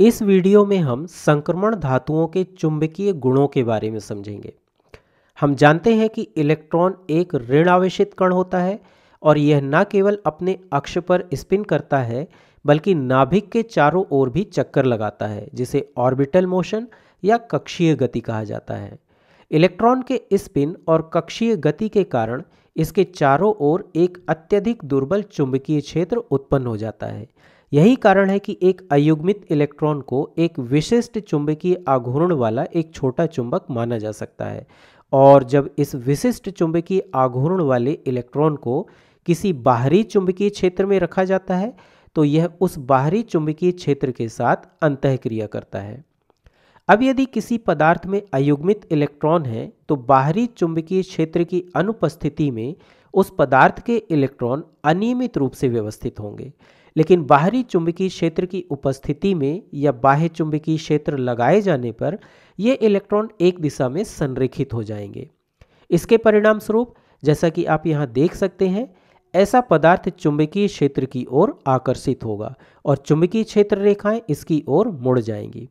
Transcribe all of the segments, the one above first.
इस वीडियो में हम संक्रमण धातुओं के चुंबकीय गुणों के बारे में समझेंगे। हम जानते हैं कि इलेक्ट्रॉन एक ऋण आवेशित कण होता है और यह न केवल अपने अक्ष पर स्पिन करता है, बल्कि नाभिक के चारों ओर भी चक्कर लगाता है, जिसे ऑर्बिटल मोशन या कक्षीय गति कहा जाता है। इलेक्ट्रॉन के स्पिन और कक्षीय गति के कारण इसके चारों ओर एक अत्यधिक दुर्बल चुंबकीय क्षेत्र उत्पन्न हो जाता है। यही कारण है कि एक अयुग्मित इलेक्ट्रॉन को एक विशिष्ट चुंबकीय आघूर्ण वाला एक छोटा चुंबक माना जा सकता है। और जब इस विशिष्ट चुंबकीय आघूर्ण वाले इलेक्ट्रॉन को किसी बाहरी चुंबकीय क्षेत्र में रखा जाता है तो यह उस बाहरी चुंबकीय क्षेत्र के साथ अंतःक्रिया करता है। अब यदि किसी पदार्थ में अयुग्मित इलेक्ट्रॉन है तो बाहरी चुंबकीय क्षेत्र की अनुपस्थिति में उस पदार्थ के इलेक्ट्रॉन अनियमित रूप से व्यवस्थित होंगे। लेकिन बाहरी चुंबकीय क्षेत्र की उपस्थिति में या बाह्य चुंबकीय क्षेत्र लगाए जाने पर ये इलेक्ट्रॉन एक दिशा में संरेखित हो जाएँगे। इसके परिणाम स्वरूप जैसा कि आप यहाँ देख सकते हैं, ऐसा पदार्थ चुंबकीय क्षेत्र की ओर आकर्षित होगा और चुंबकीय क्षेत्र रेखाएँ इसकी ओर मुड़ जाएँगी।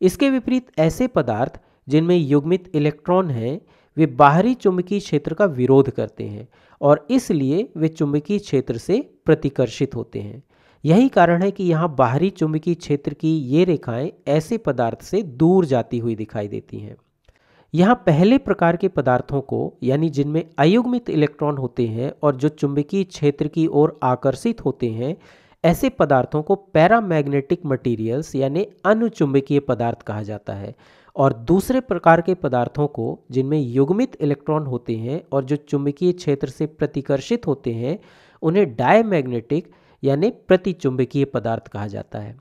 इसके विपरीत ऐसे पदार्थ जिनमें युग्मित इलेक्ट्रॉन हैं, वे बाहरी चुंबकीय क्षेत्र का विरोध करते हैं और इसलिए वे चुंबकीय क्षेत्र से प्रतिकर्षित होते हैं। यही कारण है कि यहाँ बाहरी चुंबकीय क्षेत्र की ये रेखाएँ ऐसे पदार्थ से दूर जाती हुई दिखाई देती हैं। यहाँ पहले प्रकार के पदार्थों को, यानी जिनमें अयुग्मित इलेक्ट्रॉन होते हैं और जो चुंबकीय क्षेत्र की ओर आकर्षित होते हैं, ऐसे पदार्थों को पैरामैग्नेटिक मटेरियल्स, यानी अनुचुंबकीय पदार्थ कहा जाता है। और दूसरे प्रकार के पदार्थों को, जिनमें युग्मित इलेक्ट्रॉन होते हैं और जो चुंबकीय क्षेत्र से प्रतिकर्षित होते हैं, उन्हें डायमैग्नेटिक यानी प्रतिचुंबकीय पदार्थ कहा जाता है।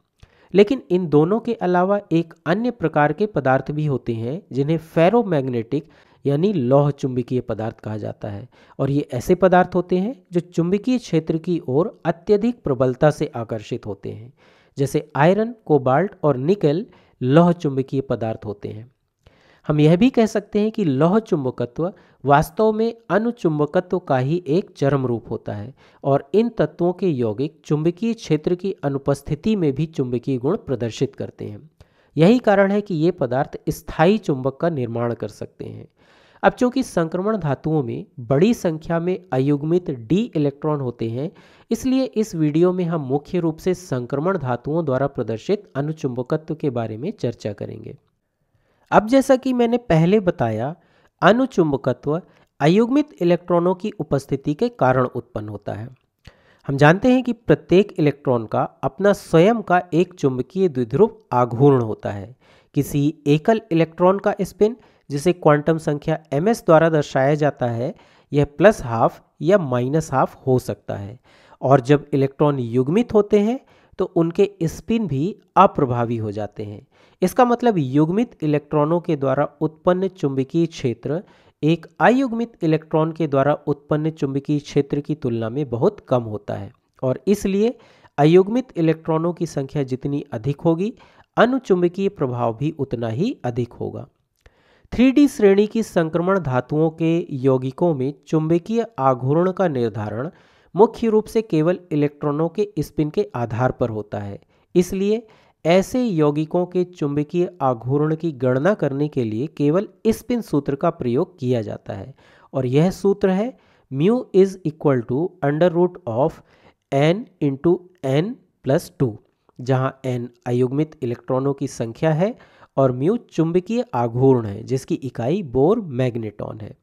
लेकिन इन दोनों के अलावा एक अन्य प्रकार के पदार्थ भी होते हैं, जिन्हें फेरोमैग्नेटिक यानी लौह चुंबकीय पदार्थ कहा जाता है। और ये ऐसे पदार्थ होते हैं, जो चुंबकीय क्षेत्र की ओर अत्यधिक प्रबलता से आकर्षित होते हैं। जैसे आयरन, कोबाल्ट और निकल लौह चुंबकीय पदार्थ होते हैं। हम यह भी कह सकते हैं कि लौह चुंबकत्व वास्तव में अनुचुंबकत्व का ही एक चरम रूप होता है और इन तत्वों के यौगिक चुंबकीय क्षेत्र की अनुपस्थिति में भी चुंबकीय गुण प्रदर्शित करते हैं। यही कारण है कि ये पदार्थ स्थायी चुंबक का निर्माण कर सकते हैं। अब चूँकि संक्रमण धातुओं में बड़ी संख्या में अयुग्मित डी इलेक्ट्रॉन होते हैं, इसलिए इस वीडियो में हम मुख्य रूप से संक्रमण धातुओं द्वारा प्रदर्शित अनुचुंबकत्व के बारे में चर्चा करेंगे। अब जैसा कि मैंने पहले बताया, अनुचुंबकत्व अयुग्मित इलेक्ट्रॉनों की उपस्थिति के कारण उत्पन्न होता है। हम जानते हैं कि प्रत्येक इलेक्ट्रॉन का अपना स्वयं का एक चुंबकीय द्विध्रुव आघूर्ण होता है। किसी एकल इलेक्ट्रॉन का स्पिन, जिसे क्वांटम संख्या एमएस द्वारा दर्शाया जाता है, यह प्लस हाफ़ या माइनस हाफ़ हो सकता है। और जब इलेक्ट्रॉन युग्मित होते हैं तो उनके स्पिन भी अप्रभावी हो जाते हैं। इसका मतलब युग्मित इलेक्ट्रॉनों के द्वारा उत्पन्न चुंबकीय क्षेत्र एक अयुग्मित इलेक्ट्रॉन के द्वारा उत्पन्न चुंबकीय क्षेत्र की तुलना में बहुत कम होता है और इसलिए अयुग्मित इलेक्ट्रॉनों की संख्या जितनी अधिक होगी, अनुचुंबकीय प्रभाव भी उतना ही अधिक होगा। थ्री श्रेणी की संक्रमण धातुओं के यौगिकों में चुंबकीय आघूर्ण का निर्धारण मुख्य रूप से केवल इलेक्ट्रॉनों के स्पिन के आधार पर होता है। इसलिए ऐसे यौगिकों के चुंबकीय आघूर्ण की गणना करने के लिए केवल स्पिन सूत्र का प्रयोग किया जाता है। और यह सूत्र है mu is equal to under root of n into n plus two जहाँ एन अयुग्मित इलेक्ट्रॉनों की संख्या है और म्यू चुंबकीय आघूर्ण है, जिसकी इकाई बोर मैग्नेटॉन है।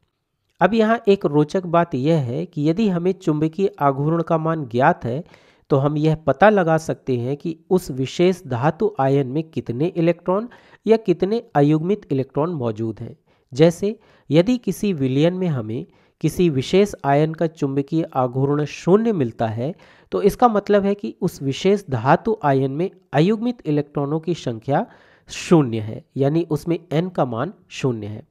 अब यहाँ एक रोचक बात यह है कि यदि हमें चुंबकीय आघूर्ण का मान ज्ञात है तो हम यह पता लगा सकते हैं कि उस विशेष धातु आयन में कितने इलेक्ट्रॉन या कितने अयुग्मित इलेक्ट्रॉन मौजूद हैं। जैसे, यदि किसी विलियन में हमें किसी विशेष आयन का चुंबकीय आघूर्ण शून्य मिलता है तो इसका मतलब है कि उस विशेष धातु आयन में अयुग्मित इलेक्ट्रॉनों की संख्या शून्य है, यानी उसमें एन का मान शून्य है।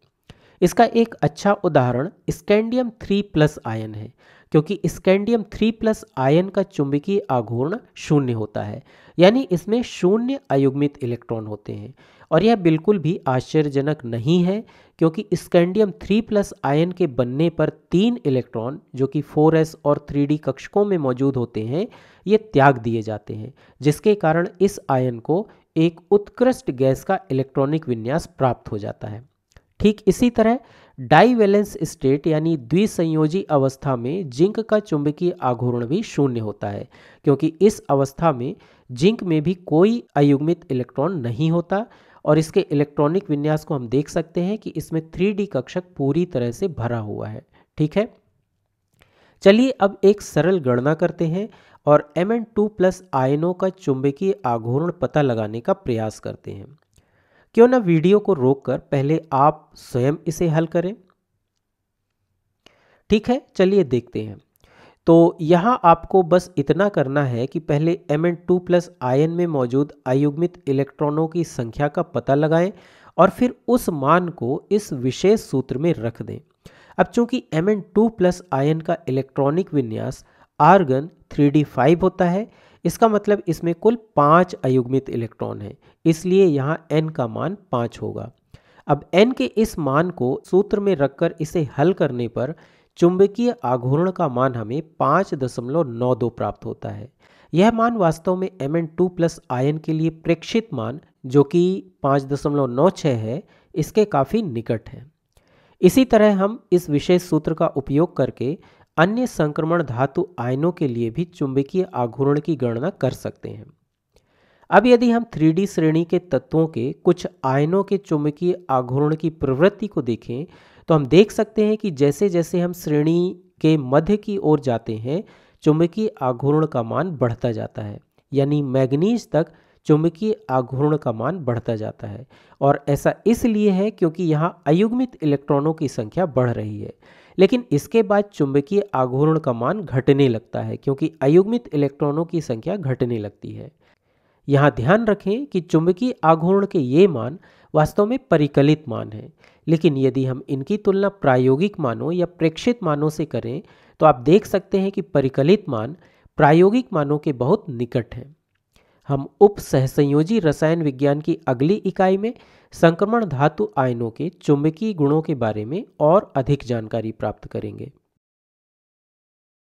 इसका एक अच्छा उदाहरण स्कैंडियम थ्री प्लस आयन है, क्योंकि स्कैंडियम थ्री प्लस आयन का चुंबकीय आघूर्ण शून्य होता है, यानी इसमें शून्य अयुग्मित इलेक्ट्रॉन होते हैं। और यह बिल्कुल भी आश्चर्यजनक नहीं है, क्योंकि स्कैंडियम थ्री प्लस आयन के बनने पर तीन इलेक्ट्रॉन, जो कि 4s और 3d कक्षकों में मौजूद होते हैं, ये त्याग दिए जाते हैं, जिसके कारण इस आयन को एक उत्कृष्ट गैस का इलेक्ट्रॉनिक विन्यास प्राप्त हो जाता है। ठीक इसी तरह डाईवैलेंस स्टेट यानी द्विसंयोजी अवस्था में जिंक का चुंबकीय आघूर्ण भी शून्य होता है, क्योंकि इस अवस्था में जिंक में भी कोई अयुग्मित इलेक्ट्रॉन नहीं होता और इसके इलेक्ट्रॉनिक विन्यास को हम देख सकते हैं कि इसमें थ्री कक्षक पूरी तरह से भरा हुआ है। ठीक है? चलिए अब एक सरल गणना करते हैं और एम एन टू प्लस आयनों का चुंबकीय आघूर्ण पता लगाने का प्रयास करते हैं। क्यों ना वीडियो को रोककर पहले आप स्वयं इसे हल करें? ठीक है, चलिए देखते हैं। तो यहाँ आपको बस इतना करना है कि पहले एम टू प्लस आयन में मौजूद अयुग्मित इलेक्ट्रॉनों की संख्या का पता लगाएँ और फिर उस मान को इस विशेष सूत्र में रख दें। अब चूँकि एम टू प्लस आयन का इलेक्ट्रॉनिक विन्यास आर्गन थ्री होता है इसका मतलब इसमें कुल पाँच अयुग्मित इलेक्ट्रॉन हैं, इसलिए यहाँ एन का मान पाँच होगा। अब n के इस मान को सूत्र में रखकर इसे हल करने पर चुंबकीय आघूर्ण का मान हमें पाँच दशमलव नौ दो प्राप्त होता है। यह मान वास्तव में M N two plus ion के लिए प्रेक्षित मान, जो कि पाँच दशमलव नौ छः है, इसके काफ़ी निकट है। इसी तरह हम इस विशेष सूत्र का उपयोग करके अन्य संक्रमण धातु आयनों के लिए भी चुंबकीय आघूर्ण की गणना कर सकते हैं। अब यदि हम 3D श्रेणी के तत्वों के कुछ आयनों के चुंबकीय आघूर्ण की प्रवृत्ति को देखें तो हम देख सकते हैं कि जैसे जैसे हम श्रेणी के मध्य की ओर जाते हैं, चुंबकीय आघूर्ण का मान बढ़ता जाता है। यानी मैग्नीज तक चुंबकीय आघूर्ण का मान बढ़ता जाता है और ऐसा इसलिए है क्योंकि यहाँ अयुग्मित इलेक्ट्रॉनों की संख्या बढ़ रही है। लेकिन इसके बाद चुंबकीय आघूर्ण का मान घटने लगता है क्योंकि अयुग्मित इलेक्ट्रॉनों की संख्या घटने लगती है। यहाँ ध्यान रखें कि चुंबकीय आघूर्ण के ये मान वास्तव में परिकलित मान हैं। लेकिन यदि हम इनकी तुलना प्रायोगिक मानों या प्रेक्षित मानों से करें तो आप देख सकते हैं कि परिकलित मान प्रायोगिक मानों के बहुत निकट हैं। हम उप सहसंयोजी रसायन विज्ञान की अगली इकाई में संक्रमण धातु आयनों के चुंबकीय गुणों के बारे में और अधिक जानकारी प्राप्त करेंगे।